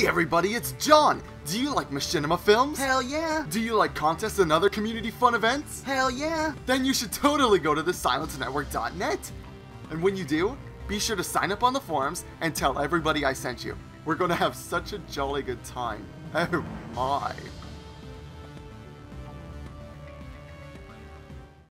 Hey everybody, it's John! Do you like machinima films? Hell yeah! Do you like contests and other community fun events? Hell yeah! Then you should totally go to thesilencenetwork.net. And when you do, be sure to sign up on the forums and tell everybody I sent you. We're gonna have such a jolly good time. Oh my.